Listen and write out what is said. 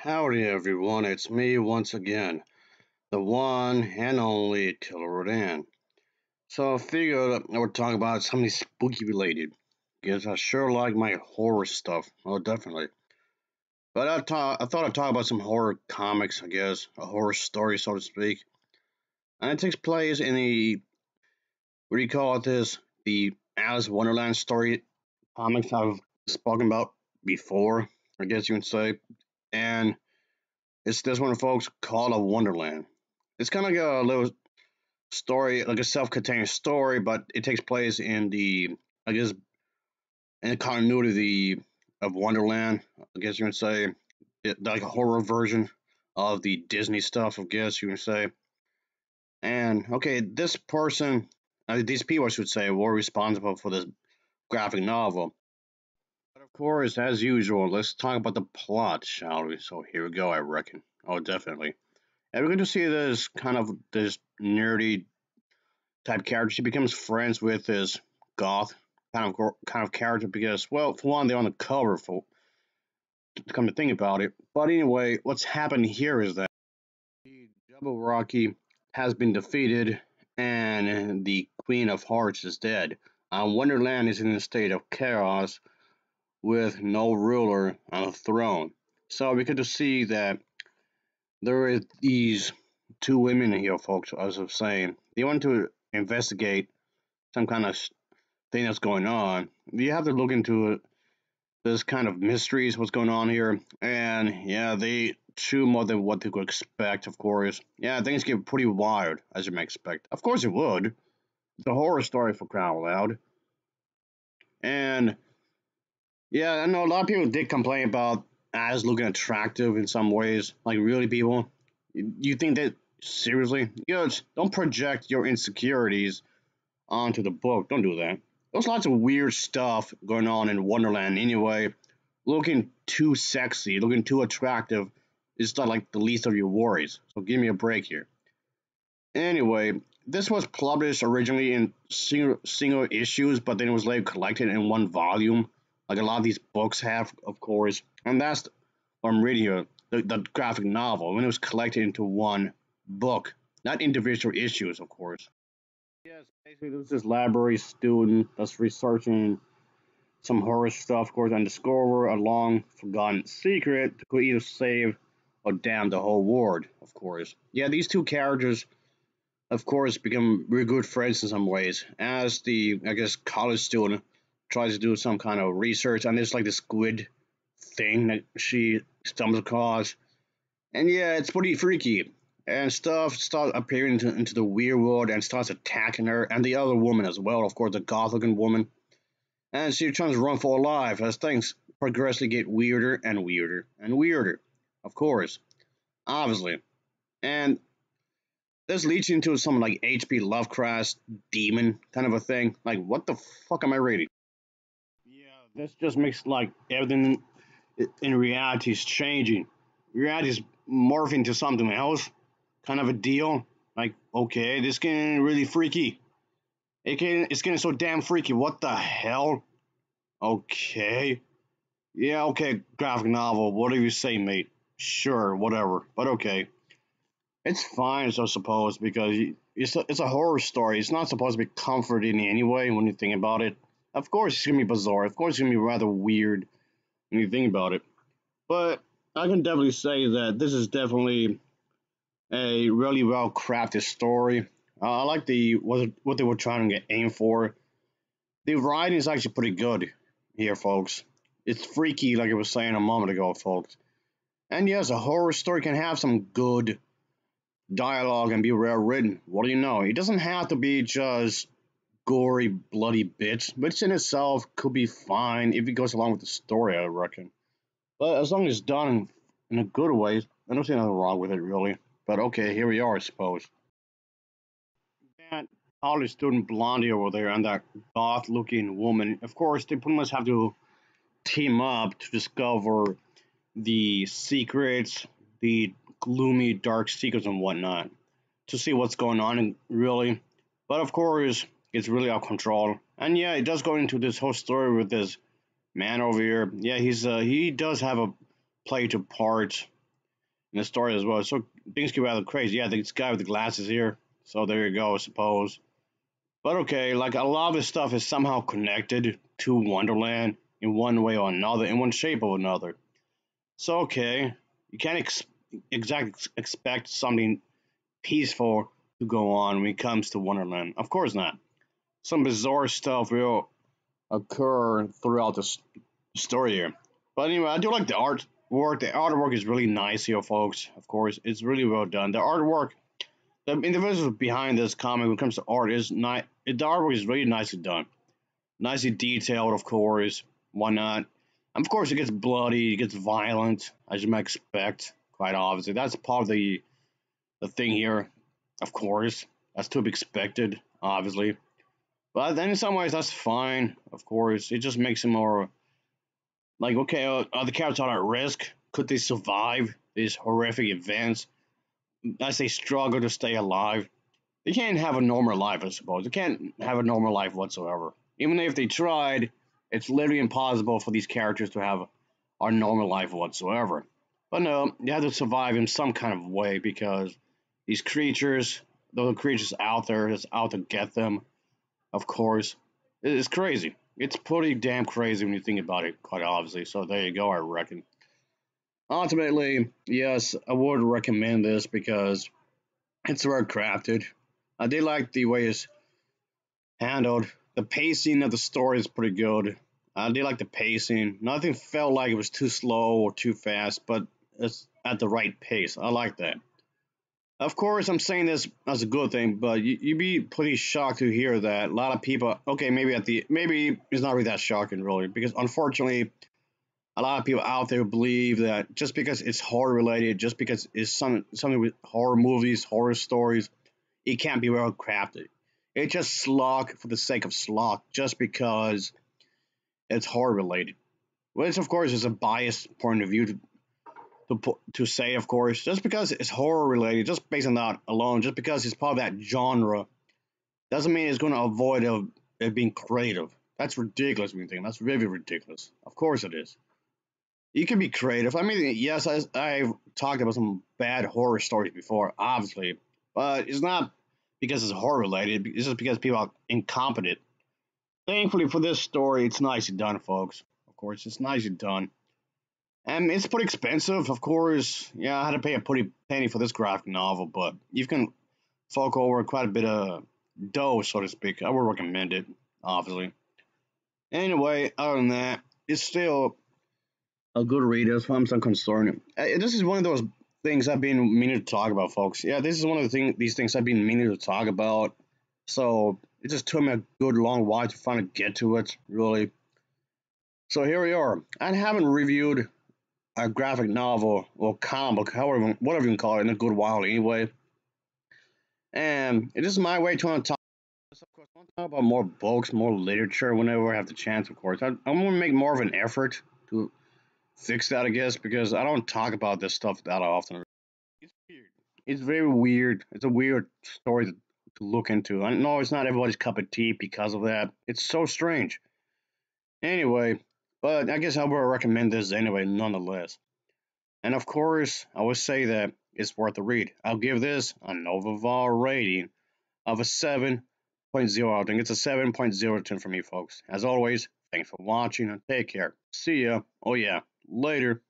Howdy everyone, it's me once again, the one and only Killer Rodan. So I figured I would talk about something spooky related, because I sure like my horror stuff, oh definitely. But I, thought I thought I'd talk about some horror comics, I guess, a horror story so to speak. And it takes place in the, what do you call it this, the Alice Wonderland story comics I've spoken about before, I guess you would say and it's this one, folks, called a Wonderland. It's kind of like a little story, like a self-contained story, but it takes place in the, I guess, in the continuity of Wonderland. I guess you would say, it, like a horror version of the Disney stuff. I guess you would say. And okay, this person, uh, these people, I should say, were responsible for this graphic novel course, as usual, let's talk about the plot, shall we? So here we go, I reckon. Oh, definitely. And we're going to see this kind of this nerdy type character. She becomes friends with this goth kind of kind of character because, well, for one, they're on the cover. For to come to think about it, but anyway, what's happened here is that Jabberwocky has been defeated, and the Queen of Hearts is dead. Uh, Wonderland is in a state of chaos with no ruler on the throne. So we get to see that there is these two women here, folks, as I was saying. They want to investigate some kind of thing that's going on. You have to look into it, this kind of mysteries, what's going on here. And yeah, they chew more than what they could expect, of course. Yeah, things get pretty wild, as you may expect. Of course it would. It's a horror story for out loud. And yeah, I know a lot of people did complain about as looking attractive in some ways. Like, really, people? You think that seriously? You know, don't project your insecurities onto the book. Don't do that. There's lots of weird stuff going on in Wonderland anyway. Looking too sexy, looking too attractive is not like the least of your worries. So give me a break here. Anyway, this was published originally in single, single issues, but then it was later collected in one volume like a lot of these books have, of course. And that's reading here, the, the graphic novel, when it was collected into one book, not individual issues, of course. Yes, basically, there was this library student that's researching some horror stuff, of course, and discover a long forgotten secret that could either save or damn the whole world, of course. Yeah, these two characters, of course, become really good friends in some ways. As the, I guess, college student tries to do some kind of research on this like the squid thing that she stumbles across. And yeah, it's pretty freaky. And stuff starts appearing into, into the weird world and starts attacking her and the other woman as well, of course, the goth looking woman. And she tries to run for her life as things progressively get weirder and weirder and weirder. Of course. Obviously. And this leads into some like H.P. Lovecraft demon kind of a thing. Like, what the fuck am I reading? This just makes like everything in reality is changing. Reality is morphing to something else, kind of a deal. Like, okay, this getting really freaky. It can, it's getting so damn freaky. What the hell? Okay. Yeah, okay, graphic novel. What do you say, mate? Sure, whatever. But okay. It's fine, I suppose, because it's a, it's a horror story. It's not supposed to be comforting anyway when you think about it. Of course, it's gonna be bizarre. Of course, it's gonna be rather weird when you think about it. But I can definitely say that this is definitely a really well crafted story. Uh, I like the what what they were trying to get aim for. The writing is actually pretty good here, folks. It's freaky, like I was saying a moment ago, folks. And yes, a horror story can have some good dialogue and be well written. What do you know? It doesn't have to be just gory, bloody bitch, which in itself could be fine if it goes along with the story, I reckon. But as long as it's done in a good way, I don't see nothing wrong with it, really. But okay, here we are, I suppose. That college student Blondie over there and that goth looking woman, of course, they pretty much have to team up to discover the secrets, the gloomy, dark secrets, and whatnot to see what's going on, really. But of course, it's really out of control. And yeah, it does go into this whole story with this man over here. Yeah, he's uh, he does have a play to part in the story as well. So things get rather crazy. Yeah, this guy with the glasses here. So there you go, I suppose. But okay, like a lot of this stuff is somehow connected to Wonderland in one way or another, in one shape or another. So okay, you can't ex- exactly expect something peaceful to go on when it comes to Wonderland. Of course not. Some bizarre stuff will occur throughout the story here. But anyway, I do like the artwork. The artwork is really nice here, folks. Of course, it's really well done. The artwork, the individuals behind this comic when it comes to art is not. The artwork is really nicely done, nicely detailed, of course. Why not? And of course, it gets bloody, it gets violent, as you might expect. Quite obviously, that's part of the the thing here. Of course, that's to be expected, obviously. But then in some ways, that's fine. Of course, it just makes it more like, okay, uh, are the characters at risk? Could they survive these horrific events as they struggle to stay alive? They can't have a normal life, I suppose. They can't have a normal life whatsoever. Even if they tried, it's literally impossible for these characters to have a normal life whatsoever. But no, they have to survive in some kind of way because these creatures, those creatures out there that's out to get them, of course, it's crazy. It's pretty damn crazy when you think about it, quite obviously. So there you go, I reckon. Ultimately, yes, I would recommend this because it's well crafted. I did like the way it's handled. The pacing of the story is pretty good. I did like the pacing. Nothing felt like it was too slow or too fast, but it's at the right pace. I like that. Of course, I'm saying this as a good thing, but you, would be pretty shocked to hear that a lot of people. Okay, maybe at the maybe it's not really that shocking, really, because unfortunately, a lot of people out there believe that just because it's horror related, just because it's some something with horror movies, horror stories, it can't be well crafted. It's just slog for the sake of slog, just because it's horror related. Which, of course, is a biased point of view to, to, say, of course, just because it's horror related, just based on that alone, just because it's part of that genre, doesn't mean it's going to avoid of it being creative. That's ridiculous when you. That's really ridiculous. Of course it is. You can be creative. I mean, yes, I, I've talked about some bad horror stories before, obviously, but it's not because it's horror related. It's just because people are incompetent. Thankfully for this story, it's nicely done, folks. Of course, it's nicely done. And it's pretty expensive, of course. Yeah, I had to pay a pretty penny for this graphic novel, but you can fork over quite a bit of dough, so to speak. I would recommend it, obviously. Anyway, other than that, it's still a good read as far as I'm concerned. Uh, this is one of those things I've been meaning to talk about, folks. Yeah, this is one of the thing, these things I've been meaning to talk about. So it just took me a good long while to finally get to it, really. So here we are. I haven't reviewed a graphic novel or comic however, whatever you can call it, in a good while anyway. And it is my way to talk. Of course, I want to talk about more books, more literature whenever I have the chance. Of course, I, I'm going to make more of an effort to fix that, I guess, because I don't talk about this stuff that often. It's weird. It's very weird. It's a weird story to, to look into. I know it's not everybody's cup of tea because of that. It's so strange. Anyway, but I guess I will recommend this anyway, nonetheless. And of course, I would say that it's worth a read. I'll give this a Novavar rating of a 7.0. I think it's a 7.02 for me, folks. As always, thanks for watching and take care. See ya. Oh, yeah. Later.